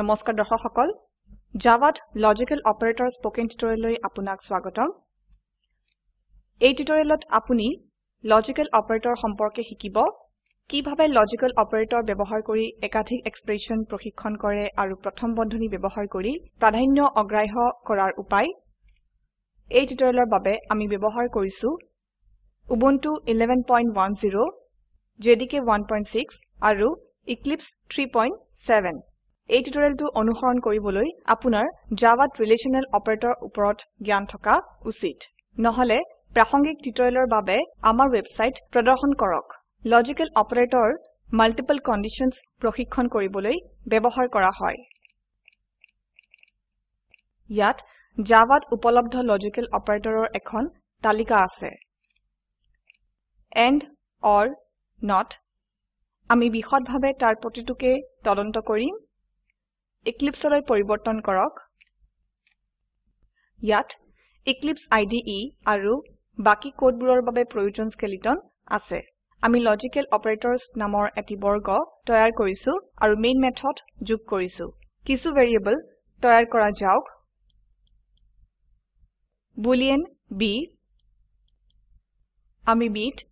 নমস্কাৰ দৰ্শক সকল জাভাত লজিকেল অপাৰেটৰ স্পকেন টিউটোৰিয়েললৈ আপোনাক স্বাগতম। এই টিউটোৰিয়েলত আপুনি লজিকেল অপাৰেটৰ সম্পৰ্কে শিকিব কিভাবে লজিকেল অপাৰেটৰ ব্যৱহাৰ কৰি একাধিক এক্সপ্ৰেশন প্ৰশিক্ষণ কৰে আৰু প্ৰথম বন্ধনী ব্যৱহাৰ কৰি প্ৰাধান্য অগ্ৰাহ্য কৰাৰ উপায়। এই টিউটোৰিয়েলৰ বাবে আমি ব্যৱহাৰ কৰিছো উবুন্টু 1110 জেডিকে 16 আৰু এক্লিপছে 370 এই টিউটোৰিয়েলটো অনুসৰণ কৰিবলৈ আপোনাৰ জাভাত ৰিলেশনেল অপাৰেটৰ ওপৰত জ্ঞান থকা উচিত। নহলে প্ৰাসঙ্গিক টিউটোৰিয়েলৰ বাবে আমাৰ ওয়েবসাইট প্ৰদৰ্শন কৰক। লজিকেল অপাৰেটৰ মাল্টিপল কণ্ডিশ্যনছ প্ৰশিক্ষণ কৰিবলৈ ব্যৱহাৰ কৰা হয়। ইয়াত জাভাত উপলব্ধ লজিকেল অপাৰেটৰৰ এখন তালিকা আছে। এণ্ড অৰ not আমি বিশদভাৱে তাৰ প্ৰতিটোকে তদন্ত কৰিম। Eclipseলৈ পৰিবৰ্তন কৰক। ইয়াত এক্লিপছে ইদে আৰু বাকি কোডবোৰৰ বাবে প্ৰয়োজন স্কেলেটন আছে। আমি লজিকেল অপাৰেটৰ্ছ নামৰ এটি বৰ্গ তৈয়াৰ কৰিছো আৰু মেইন মেথড যোগ কৰিছো। কিছু ভেৰিয়েবল তৈয়াৰ কৰা যাওক। বুলিন b আমি bত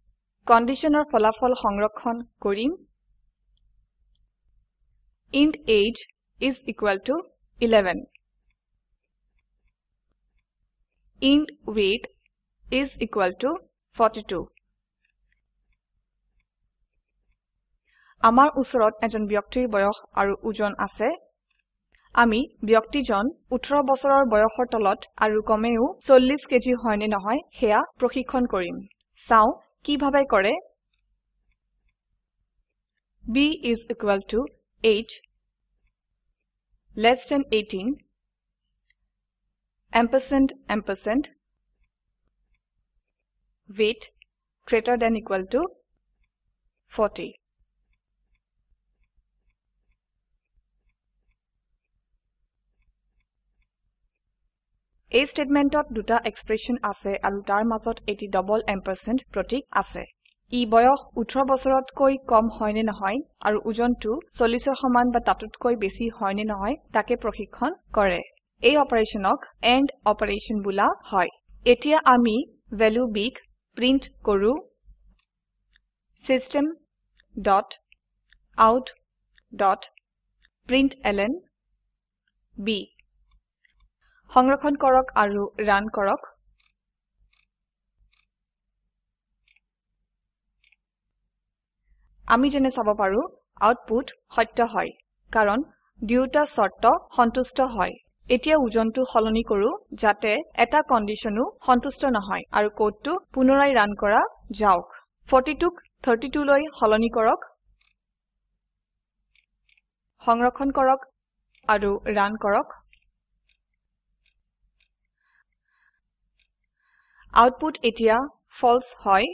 কন্ডিশনৰ ফলাফল সংৰক্ষণ কৰিম। Int age is equal to 11 int weight is equal to 42 আমাৰ উচৰত এজন ব্যক্তিৰ বয়স আৰু ওজন আছে। আমি ব্যক্তিজন 18 বছৰৰ বয়সৰ তলত আৰু কমেও 40 কেজি হয়নে নহয় সেয়া প্ৰশিক্ষণ কৰিম। চাও কিভাবে কৰে। B is equal to age less than 18 ampersand ampersand weight greater than equal to 40 এই স্টেটমেন্টত দুটা এক্সপ্ৰেশন আছে আৰু তাৰ মাজত এটি ডবল এম্পাৰচেণ্ড প্ৰতীক আছে ই বয়স 18 বছৰতকৈ কম হয়নে নহয় আৰু ওজনটো 40 ৰ সমান বা তাতোতকৈ বেছি হয়নে নহয় তাকে প্ৰশিক্ষণ কৰে। এই অপাৰেশনক এণ্ড অপাৰেশন বোলা হয়। এতিয়া আমি ভ্যালু b ক প্ৰিন্ট কৰো। system dot out dot println b সংৰক্ষণ কৰক আৰু ৰান কৰক। আমি যেনে চাব পাৰো আউটপুট সত্য হয় কাৰণ দুয়োটা শৰ্ত সন্তুষ্ট হয়। এতিয়া ওজনটো সলনি কৰো যাতে এটা কন্ডিশনো সন্তুষ্ট নহয় আৰু কোডটো পুনৰাই ৰান কৰা যাওক। 42 ক 32 লৈ সলনি কৰক সংৰক্ষণ কৰক আৰু ৰান কৰক। আউটপুট এতিয়া ফালছে হয়।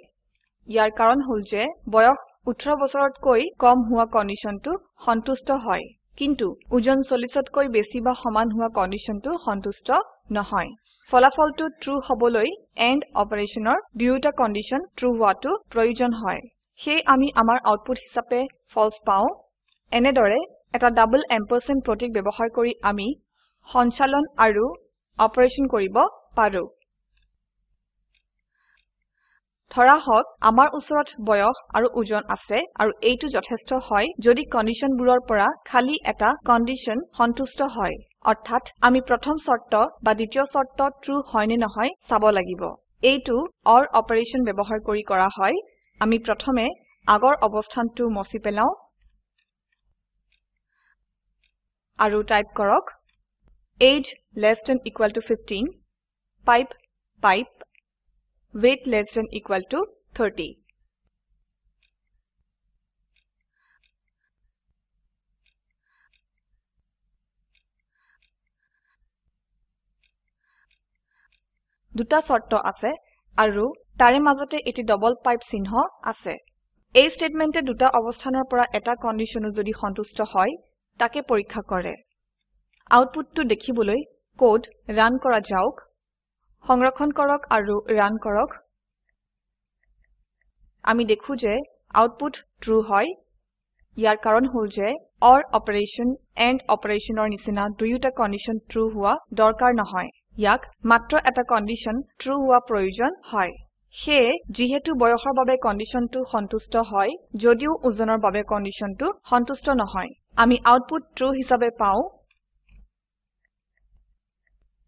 ইয়াৰ কাৰণ হল যে বয়স 18 বছৰতকৈ কম হোৱা কন্ডিশনটো সন্তুষ্ট হয়। কিন্তু ওজন 40তকৈ বেছি বা সমান হোৱা কন্ডিশনটো সন্তুষ্ট নহয়। ফলাফলটো ট্ৰু হবলৈ এণ্ড অপাৰেশনৰ দুয়োটা কন্ডিশন ট্ৰু হোৱাটো প্ৰয়োজন হয়। সেয়ে আমি আমাৰ আউটপুট হিচাপে ফালছে পাও। এনেদৰে এটা ডাবল এম্পাৰচেণ্ড প্ৰতীক ব্যবহাৰ কৰি আমি সঞ্চালন আৰু অপাৰেশন কৰিব পাৰো। ধৰা হক আমাৰ উচৰত বয়স আৰু ওজন আছে আৰু এইটো যথেষ্ট হয় যদি কন্ডিশনবোৰৰ পৰা খালি এটা কন্ডিশন সন্তুষ্ট হয়। অৰ্থাৎ আমি প্ৰথম শৰ্ত বা দ্বিতীয় শৰ্ত ট্ৰু হয়নে নহয় চাব লাগিব। এইটো অৰ অপাৰেশন ব্যবহাৰ কৰি কৰা হয়। আমি প্ৰথমে আগৰ অবস্থানটো মছি পেলাও আৰু টাইপ কৰক age less than equal to 15 pipe pipe weight less than equal to 30 দুটা শৰ্ত আছে আৰু তাৰে মাজতে এটি ডবল পাইপ চিহ্ন আছে। এই স্টেটমেন্টে দুটা অবস্থানৰ পৰা এটা কন্ডিশনো যদি সন্তুষ্ট হয় তাকে পৰীক্ষা কৰে। আউটপুটটো দেখিবলৈ কোড ৰান কৰা যাওক। সংৰক্ষণ কৰক আৰু ৰান কৰক। আমি দেখো যে আউটপুট ট্ৰু হয়। ইয়াৰ কাৰণ হল যে অৰ অপাৰেশন এণ্ড অপাৰেশনৰ নিচিনা দুয়োটা কন্ডিশন ট্ৰু হোৱা দৰকাৰ নহয়। ইয়াক মাত্ৰ এটা কন্ডিশন ট্ৰু হোৱা প্ৰয়োজন হয়। সেয়ে যিহেতু বয়সৰ বাবে কন্ডিশনটো সন্তুষ্ট হয় যদিও ওজনৰ বাবে কন্ডিশনটো সন্তুষ্ট নহয়। আমি আউটপুট ট্ৰু হিসাবে পাও।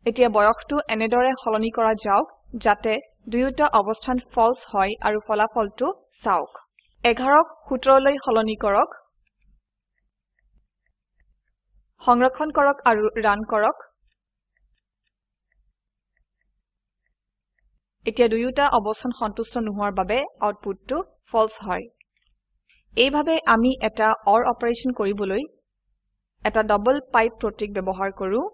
এতিয়া বয়সটো এনেদৰে সলনি কৰা যাওক যাতে দুয়োটা অৱস্থান ফলছ হয় আৰু ফলাফলটো চাওক। 11ক 17 লৈ সলনি কৰক। সংৰক্ষণ কৰক আৰু ৰান কৰক। এতিয়া দুয়োটা অৱস্থান সন্তুষ্ট নোহোৱাৰ বাবে আউটপুটটো ফলছ হয়। এইভাবে আমি এটা অৰ অপাৰেশন কৰিবলৈ এটা ডাবল পাইপ প্ৰতীক ব্যবহাৰ কৰো।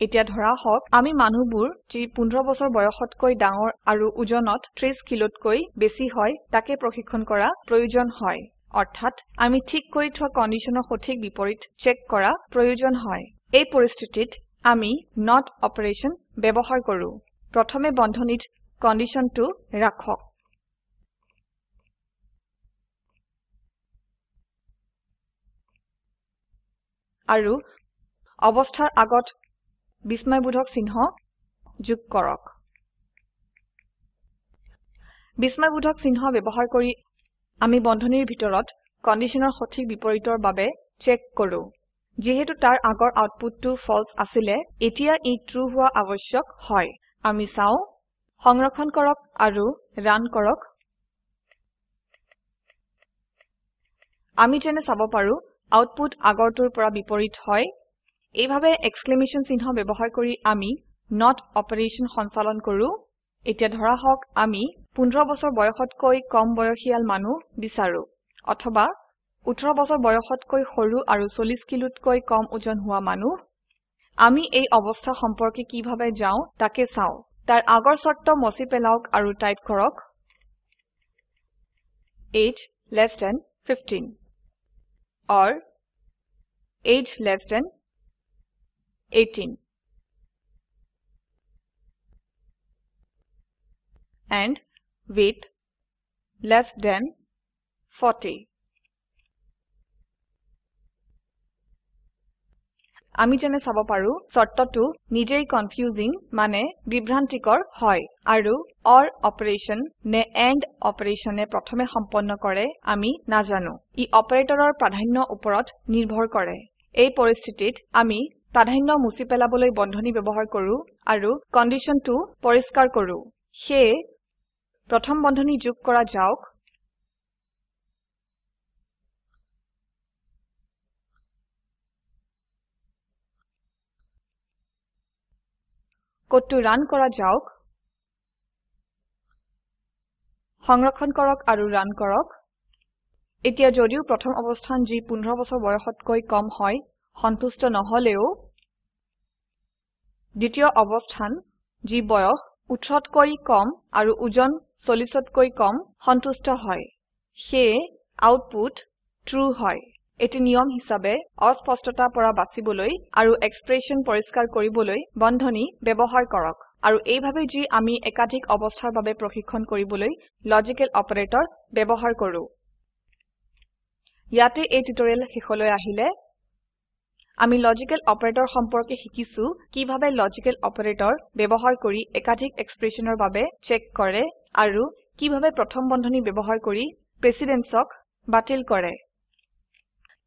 এতিয়া ধৰা হওক আমি মানুহবোৰ যি 15 বছৰ বয়সতকৈ ডাঙৰ আৰু ওজনত 30 কিলোতকৈ বেছি হয় তাকে প্ৰশিক্ষণ কৰা প্ৰয়োজন হয়। অৰ্থাৎ আমি ঠিক কৰি থোৱা কন্ডিশনৰ সঠিক বিপৰীত চেক কৰা প্ৰয়োজন হয়। এই পৰিস্থিতিত আমি নট অপাৰেশন ব্যবহাৰ কৰো। প্ৰথমে বন্ধনীত কন্ডিশনটো ৰাখক। আৰু অৱস্থাৰ আগত বিস্ময়বোধক চিহ্ন যোগ কৰক। বিস্ময়বোধক চিহ্ন ব্যবহাৰ কৰি আমি বন্ধনীৰ ভিতৰত কন্ডিশনৰ সঠিক বিপৰীতৰ বাবে চেক কৰো। যেহেতু তাৰ আগৰ আউটপুটটো ফলছে আছিলে এতিয়া ই ট্ৰু হোৱা আবশ্যক হয়। আমি চাও সংৰক্ষণ কৰক আৰু ৰান কৰক। আমি যেনে চাব পাৰো আউটপুট আগৰটোৰ পৰা বিপৰীত হয়। এইভাবে এক্সক্লেমেশ্যন চিহ্ন ব্যবহাৰ কৰি আমি নট অপাৰেশন সঞ্চালন কৰো। এতিয়া ধৰা হওক আমি 15 বছৰ বয়সতকৈ কম বয়সীয়াল মানুহ বিচাৰো অথবা 18 বছৰ বয়সতকৈ সৰু আৰু 40 কিলোতকৈ কম ওজন হোৱা মানুহ। আমি এই অৱস্থা সম্পৰ্কে কিভাবে যাও তাকে চাও। তাৰ আগৰ শৰ্ত মছি পেলাওক আৰু টাইপ কৰক age less than 15 or age less than 18 and weight less than 40 আমি যেনে চাব পাৰো শৰ্তটো নিজেই কনফিউজিং মানে বিভ্ৰান্তিকৰ হয় আৰু অৰ অপাৰেশন নে এণ্ড অপাৰেশনে প্ৰথমে সম্পন্ন কৰে আমি নাজানো। ই অপাৰেটৰৰ প্ৰাধান্য ওপৰত নিৰ্ভৰ কৰে। এই পৰিস্থিতিত আমি প্ৰাধান্য মুছি পেলাবলৈ বন্ধনী ব্যবহাৰ কৰো আৰু কন্ডিশনটো পৰিষ্কাৰ কৰো। সেয়ে প্ৰথম বন্ধনী যোগ কৰা যাওক। কোডটো ৰান কৰা যাওক। সংৰক্ষণ কৰক আৰু ৰান কৰক। এতিয়া যদিও প্ৰথম অৱস্থান যি 15 বছৰ বয়সতকৈ কম হয় সন্তুষ্ট নহলেও দ্বিতীয় অৱস্থান যি বয়স 18 তকৈ কম আৰু ওজন 40 তকৈ কম সন্তুষ্ট হয়। সেয়ে আউটপুট ট্ৰু হয়। এটি নিয়ম হিসাবে অস্পষ্টতা পৰা বাচিবলৈ আৰু এক্সপ্ৰেছন পৰিষ্কাৰ কৰিবলৈ বন্ধনী ব্যবহাৰ কৰক। আৰু এইভাবে যি আমি একাধিক অৱস্থাৰ বাবে প্ৰশিক্ষণ কৰিবলৈ লজিকেল অপাৰেটৰ ব্যবহাৰ কৰো। ইয়াতে এই টিউটৰিয়েল শেষলৈ আহিলে। আমি লজিকেল অপাৰেটৰ সম্পৰ্কে শিকিছো কিভাবে লজিকেল অপাৰেটৰ ব্যবহাৰ কৰি একাধিক এক্সপ্ৰেছনৰ বাবে চেক কৰে আৰু কিভাবে প্ৰথম বন্ধনী ব্যবহাৰ কৰি প্ৰেসিডেন্সক বাতিল কৰে।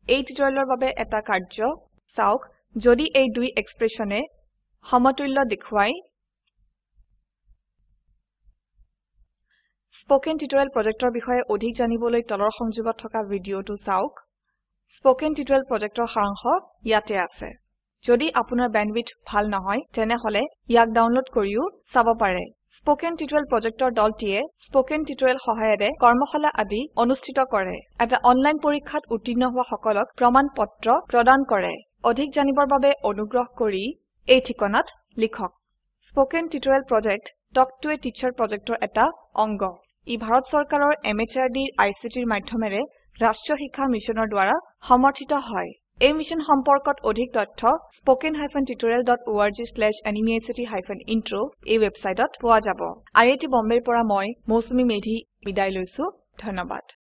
এই টিউটৰিয়েলৰ বাবে এটা কাৰ্য চাওক যদি এই দুই এক্সপ্ৰেছনে সমতুল্য দেখুৱাই। স্পোকেন টিউটৰিয়েল প্ৰজেক্টৰ বিষয়ে অধিক জানিবলৈ তলৰ সংযোগত থকা ভিডিঅটো চাওক। স্পোকেন টিউটৰিয়েল প্ৰজেক্টৰ সাৰাংশ ইয়াতে আছে। যদি আপোনাৰ বেণ্ডৱিডথ ভাল নহয় তেনেহলে ইয়াক ডাউনলোড কৰিও চাব পাৰে। স্পোকেন টিউটৰিয়েল প্ৰজেক্টৰ দলটিয়ে স্পোকেন টিউটৰিয়েল সহায়েৰে কৰ্মশালা আদি অনুষ্ঠিত কৰে। এটা অনলাইন পৰীক্ষাত উত্তীৰ্ণ হোৱা সকলক প্ৰমাণ পত্ৰ প্ৰদান কৰে। অধিক জানিবৰ বাবে অনুগ্ৰহ কৰি এই ঠিকনাত লিখক। Spoken tutorial project talk to a teacher প্ৰজেক্টৰ এটা অংগ। ই ভাৰত চৰকাৰৰ MHRDৰ ICTৰ মাধ্যমেৰে ৰাষ্ট্ৰীয় শিক্ষা মিছনৰ দ্বাৰা সমৰ্থিত হয়। এই মিশ্যন সম্পৰ্কত অধিক তথ্য spoken hyphen tutorial dot org slash এনএমইআইচিত হাইফেন ইন্ট্ৰ এই ৱেবচাইটত পোৱা যাব। আই আই টী বম্বেৰ পৰা মই মৌচুমী মেধী বিদায় লৈছো। ধন্যবাদ।